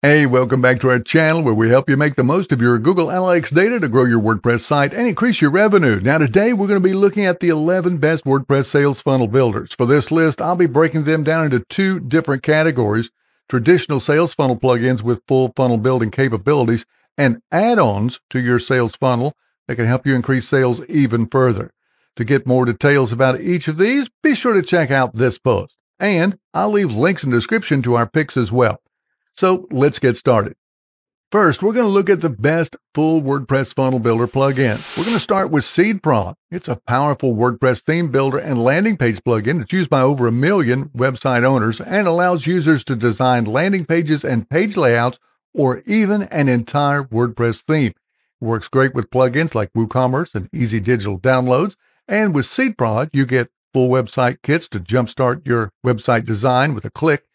Hey, welcome back to our channel where we help you make the most of your Google Analytics data to grow your WordPress site and increase your revenue. Now, today we're going to be looking at the 11 best WordPress sales funnel builders. For this list, I'll be breaking them down into two different categories traditional sales funnel plugins with full funnel building capabilities and add ons to your sales funnel that can help you increase sales even further. To get more details about each of these, be sure to check out this post. And I'll leave links in the description to our picks as well. So let's get started. First, we're going to look at the best full WordPress funnel builder plugin. We're going to start with SeedProd. It's a powerful WordPress theme builder and landing page plugin that's used by over a million website owners and allows users to design landing pages and page layouts or even an entire WordPress theme. It works great with plugins like WooCommerce and Easy Digital Downloads. And with SeedProd, you get full website kits to jumpstart your website design with a click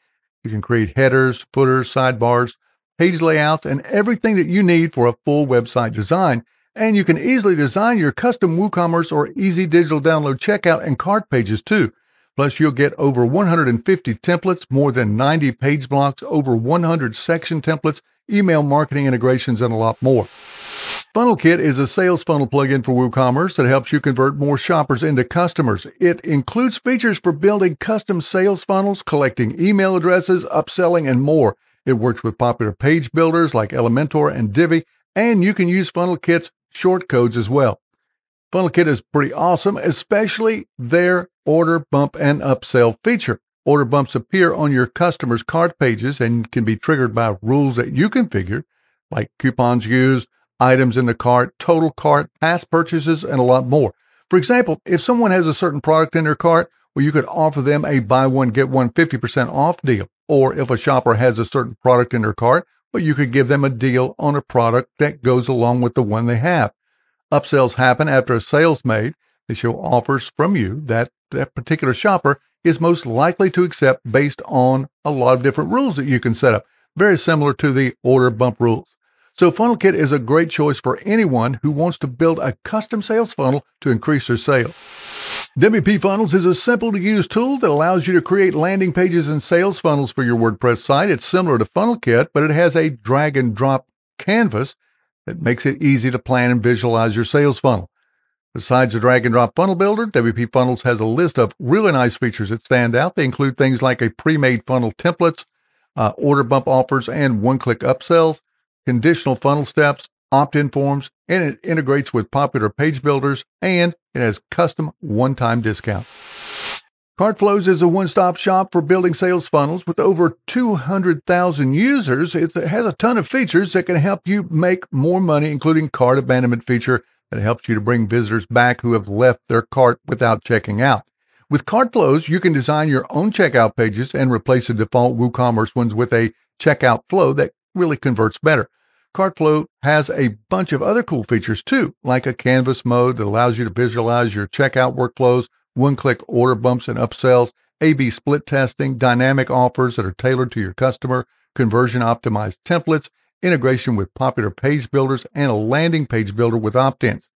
you can create headers, footers, sidebars, page layouts, and everything that you need for a full website design. And you can easily design your custom WooCommerce or easy digital download checkout and cart pages too. Plus, you'll get over 150 templates, more than 90 page blocks, over 100 section templates, email marketing integrations, and a lot more. FunnelKit is a sales funnel plugin for WooCommerce that helps you convert more shoppers into customers. It includes features for building custom sales funnels, collecting email addresses, upselling, and more. It works with popular page builders like Elementor and Divi, and you can use FunnelKit's short codes as well. FunnelKit is pretty awesome, especially their order bump and upsell feature. Order bumps appear on your customers' cart pages and can be triggered by rules that you configure, like coupons used, items in the cart, total cart, past purchases, and a lot more. For example, if someone has a certain product in their cart, well, you could offer them a buy one, get one 50% off deal. Or if a shopper has a certain product in their cart, well, you could give them a deal on a product that goes along with the one they have. Upsells happen after a sale's made. They show offers from you that that particular shopper is most likely to accept based on a lot of different rules that you can set up, very similar to the order bump rules. So FunnelKit is a great choice for anyone who wants to build a custom sales funnel to increase their sales. WP Funnels is a simple to use tool that allows you to create landing pages and sales funnels for your WordPress site. It's similar to FunnelKit, but it has a drag and drop canvas that makes it easy to plan and visualize your sales funnel. Besides the drag and drop funnel builder, WP Funnels has a list of really nice features that stand out. They include things like a pre-made funnel templates, uh, order bump offers, and one-click upsells conditional funnel steps, opt in forms, and it integrates with popular page builders and it has custom one time discount. CartFlows is a one stop shop for building sales funnels with over 200,000 users. It has a ton of features that can help you make more money, including cart abandonment feature that helps you to bring visitors back who have left their cart without checking out. With CartFlows, you can design your own checkout pages and replace the default WooCommerce ones with a checkout flow that really converts better. CartFlow has a bunch of other cool features too, like a canvas mode that allows you to visualize your checkout workflows, one click order bumps and upsells, A B split testing, dynamic offers that are tailored to your customer, conversion optimized templates, integration with popular page builders, and a landing page builder with opt ins.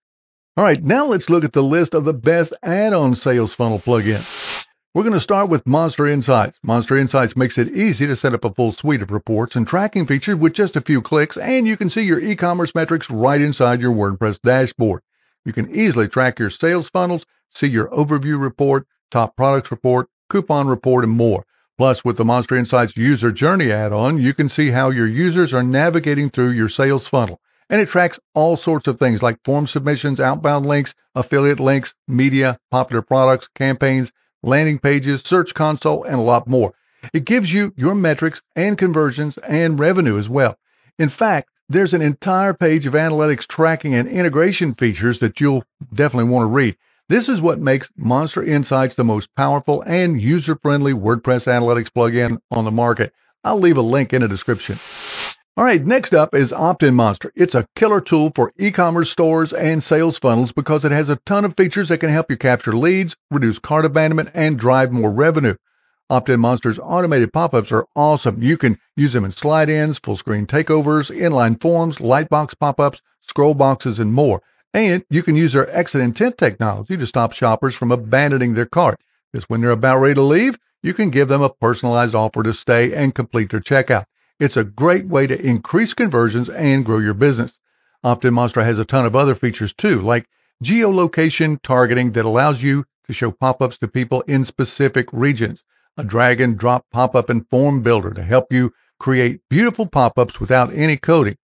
All right, now let's look at the list of the best add on sales funnel plugins. We're going to start with Monster Insights. Monster Insights makes it easy to set up a full suite of reports and tracking features with just a few clicks, and you can see your e commerce metrics right inside your WordPress dashboard. You can easily track your sales funnels, see your overview report, top products report, coupon report, and more. Plus, with the Monster Insights User Journey add on, you can see how your users are navigating through your sales funnel. And it tracks all sorts of things like form submissions, outbound links, affiliate links, media, popular products, campaigns, landing pages, search console, and a lot more. It gives you your metrics and conversions and revenue as well. In fact, there's an entire page of analytics tracking and integration features that you'll definitely want to read. This is what makes Monster Insights the most powerful and user friendly WordPress analytics plugin on the market. I'll leave a link in the description. All right, next up is Opt-in Monster. It's a killer tool for e-commerce stores and sales funnels because it has a ton of features that can help you capture leads, reduce cart abandonment, and drive more revenue. Opt-in Monster's automated pop-ups are awesome. You can use them in slide-ins, full-screen takeovers, inline forms, lightbox pop-ups, scroll boxes, and more. And you can use their exit intent technology to stop shoppers from abandoning their cart. Because when they're about ready to leave, you can give them a personalized offer to stay and complete their checkout. It's a great way to increase conversions and grow your business. OptinMonster has a ton of other features too, like geolocation targeting that allows you to show pop-ups to people in specific regions, a drag and drop pop-up and form builder to help you create beautiful pop-ups without any coding,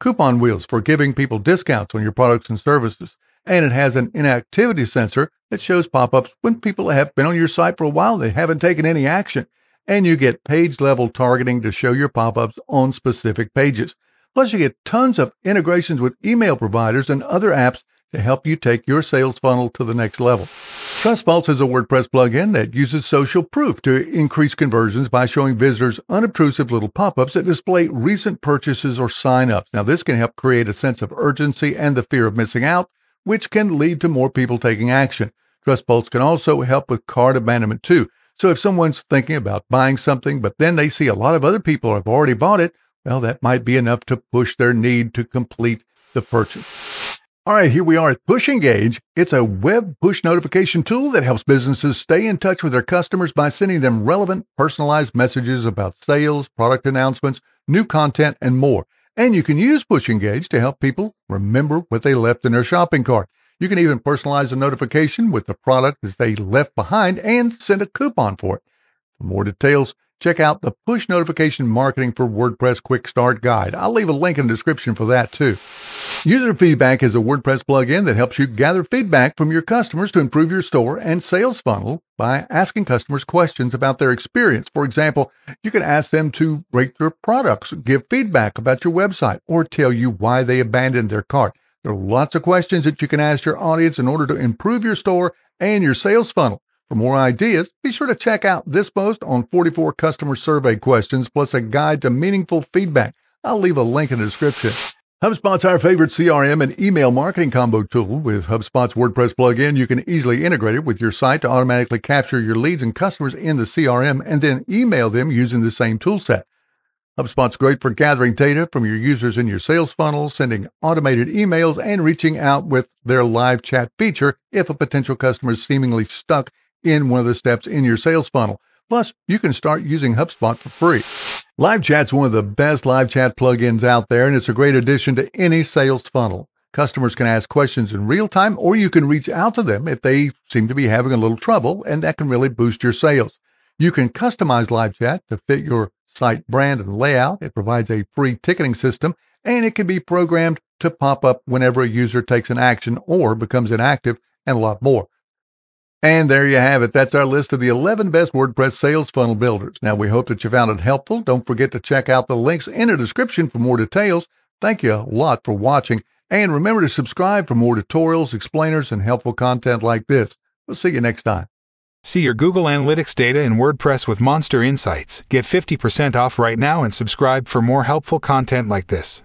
coupon wheels for giving people discounts on your products and services, and it has an inactivity sensor that shows pop-ups when people have been on your site for a while they haven't taken any action and you get page level targeting to show your pop-ups on specific pages plus you get tons of integrations with email providers and other apps to help you take your sales funnel to the next level TrustPulse is a WordPress plugin that uses social proof to increase conversions by showing visitors unobtrusive little pop-ups that display recent purchases or sign-ups. Now, this can help create a sense of urgency and the fear of missing out, which can lead to more people taking action. TrustPulse can also help with cart abandonment too. So if someone's thinking about buying something, but then they see a lot of other people have already bought it, well, that might be enough to push their need to complete the purchase. All right, here we are at Push Engage. It's a web push notification tool that helps businesses stay in touch with their customers by sending them relevant, personalized messages about sales, product announcements, new content, and more. And you can use Push Engage to help people remember what they left in their shopping cart. You can even personalize a notification with the product that they left behind and send a coupon for it. For more details, check out the Push Notification Marketing for WordPress Quick Start Guide. I'll leave a link in the description for that too. User Feedback is a WordPress plugin that helps you gather feedback from your customers to improve your store and sales funnel by asking customers questions about their experience. For example, you can ask them to rate their products, give feedback about your website, or tell you why they abandoned their cart. There are lots of questions that you can ask your audience in order to improve your store and your sales funnel. For more ideas, be sure to check out this post on 44 customer survey questions plus a guide to meaningful feedback. I'll leave a link in the description. HubSpot's our favorite CRM and email marketing combo tool. With HubSpot's WordPress plugin, you can easily integrate it with your site to automatically capture your leads and customers in the CRM and then email them using the same toolset. HubSpot's great for gathering data from your users in your sales funnel, sending automated emails, and reaching out with their live chat feature if a potential customer is seemingly stuck in one of the steps in your sales funnel. Plus, you can start using HubSpot for free. Live Chat's one of the best live chat plugins out there, and it's a great addition to any sales funnel. Customers can ask questions in real time, or you can reach out to them if they seem to be having a little trouble, and that can really boost your sales. You can customize live chat to fit your site brand and layout. It provides a free ticketing system, and it can be programmed to pop up whenever a user takes an action or becomes inactive, and a lot more. And there you have it. That's our list of the 11 best WordPress sales funnel builders. Now, we hope that you found it helpful. Don't forget to check out the links in the description for more details. Thank you a lot for watching. And remember to subscribe for more tutorials, explainers, and helpful content like this. We'll see you next time. See your Google Analytics data in WordPress with Monster Insights. Get 50% off right now and subscribe for more helpful content like this.